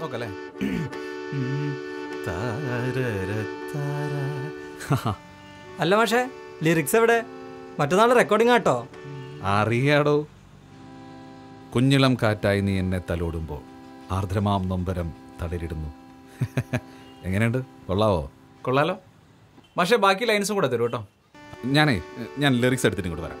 നോക്കല്ലേ? അല്ല പക്ഷേ ലിറിക്സ് എവിടെ? മറ്റന്നാൾ റെക്കോർഡിംഗ് ആട്ടോ അറിയാടോ? കുഞ്ഞിളം കാറ്റായി നീ എന്നെ തലോടുമ്പോൾ ആർദ്രമാം നൊമ്പരം തടരിടുന്നു എങ്ങനെയുണ്ട്? കൊള്ളാവോ? കൊള്ളാലോ. പക്ഷേ ബാക്കി ലൈൻസും കൂടെ തരൂ കേട്ടോ. ഞാനേ ഞാൻ ലിറിക്സ് എടുത്തിട്ട് ഇങ്ങോട്ട് വരാം.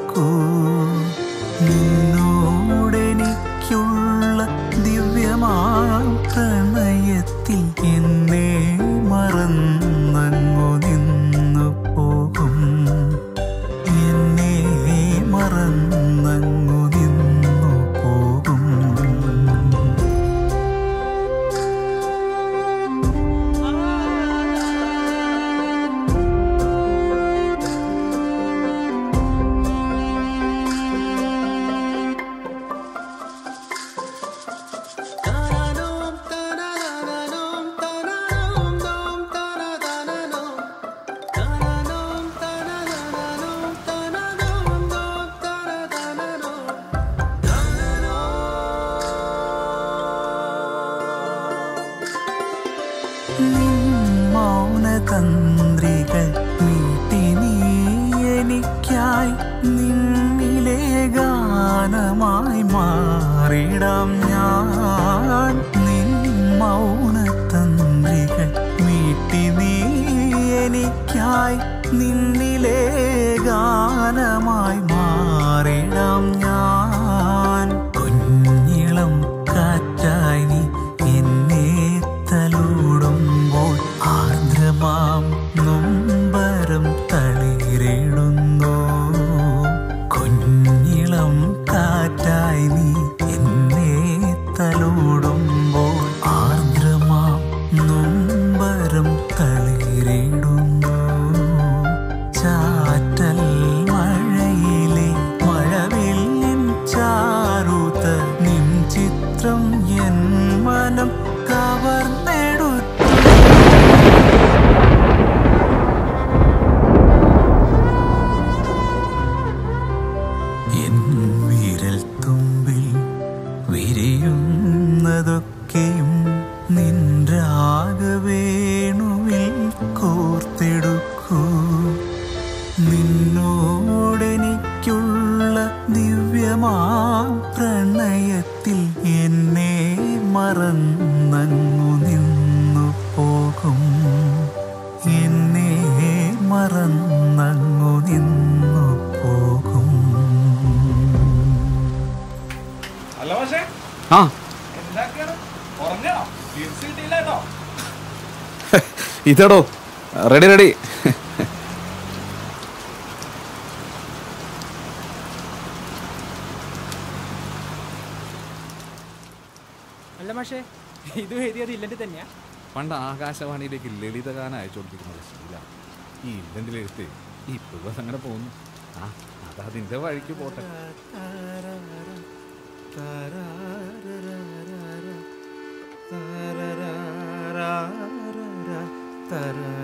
മാറിടാം ഞാൻ. നിൻ മൗനതന്ത്രികൾ മീട്ടി നീ എനിക്കായി നിന്നിലെ ഗാനമായി മാറിടാം ഞാൻ. തളിരിടുന്നു ചാറ്റൽ മഴയിലെ മഴവില്ലിൻ ചാരുത നിൻ ചിത്രം എൻ മനം കവർന്നെടുത്തു. എൻ വിരൽ തുമ്പിൽ വിരിയുന്നതൊക്കെയും ആ. ഇതടോ. റെഡി റെഡി അല്ല മാഷേ ഇത് എഴുതിയത് ഇല്ലെങ്കിൽ തന്നെയാ? പണ്ട് ആകാശവാണിയിലേക്ക് ലളിതഗാനം അയച്ചുകൊണ്ടിരിക്കുന്ന ശീല. ഈ ഇല്ലെങ്കിൽ എഴുത്ത് ഇപ്പോഴും അങ്ങനെ പോകുന്നു. ആ അതതിന്റെ വഴിക്ക് പോട്ടെ. da da